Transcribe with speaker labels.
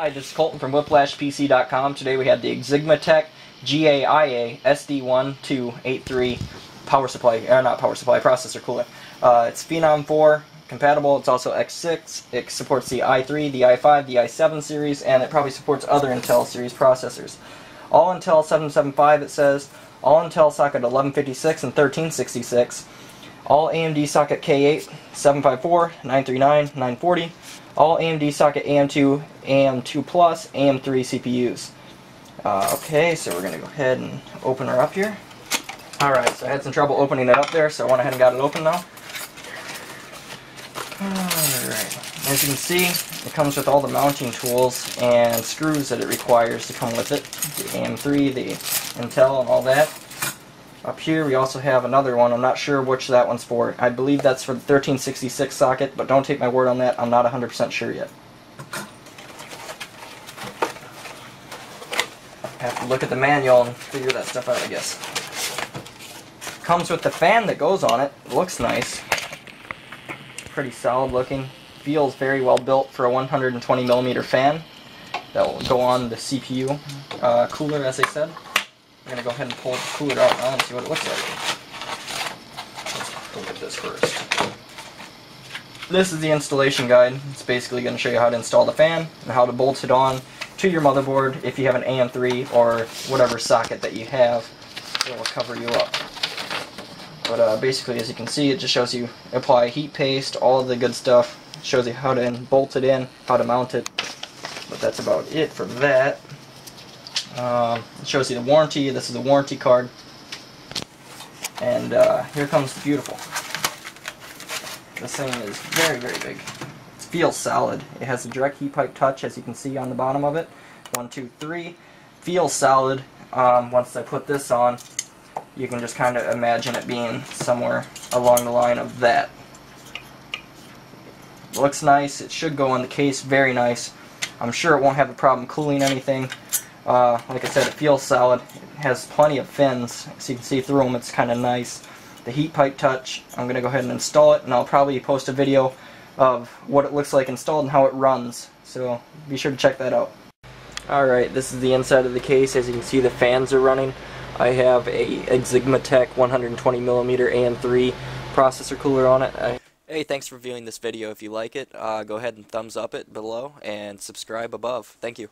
Speaker 1: Hi, this is Colton from WhiplashPC.com. Today we have the Xigmatek GAIA SD1283 power supply, or not power supply, processor cooler. Uh, it's Phenom 4 compatible. It's also X6. It supports the i3, the i5, the i7 series, and it probably supports other Intel series processors. All Intel 775 it says, all Intel socket 1156 and 1366, all AMD socket K8, 754, 939, 940, all AMD socket AM2, AM2 Plus, AM3 CPUs. Uh, okay, so we're going to go ahead and open her up here. Alright, so I had some trouble opening it up there, so I went ahead and got it open now. Alright, as you can see, it comes with all the mounting tools and screws that it requires to come with it. The AM3, the Intel, and all that. Up here we also have another one. I'm not sure which that one's for. I believe that's for the 1366 socket, but don't take my word on that. I'm not 100% sure yet. I Have to look at the manual and figure that stuff out, I guess. Comes with the fan that goes on it. Looks nice. Pretty solid looking. Feels very well built for a 120 millimeter fan. That will go on the CPU uh, cooler, as I said. To go ahead and pull the cooler out now and see what it looks like. Let's look at this first. This is the installation guide. It's basically going to show you how to install the fan and how to bolt it on to your motherboard if you have an AM3 or whatever socket that you have. It will cover you up. But uh, basically, as you can see, it just shows you apply heat paste, all the good stuff. It shows you how to bolt it in, how to mount it. But that's about it for that. Um, it shows you the warranty. This is the warranty card. And uh, here comes the beautiful. This thing is very, very big. It feels solid. It has a direct heat pipe touch, as you can see on the bottom of it. One, two, three. Feels solid. Um, once I put this on, you can just kind of imagine it being somewhere along the line of that. Looks nice. It should go in the case. Very nice. I'm sure it won't have a problem cooling anything. Uh, like I said, it feels solid. It has plenty of fins, so you can see through them. It's kind of nice. The heat pipe touch, I'm going to go ahead and install it, and I'll probably post a video of what it looks like installed and how it runs. So be sure to check that out. Alright, this is the inside of the case. As you can see, the fans are running. I have a Xigmatek 120mm AM3 processor cooler on it. I Hey, thanks for viewing this video. If you like it, uh, go ahead and thumbs up it below and subscribe above. Thank you.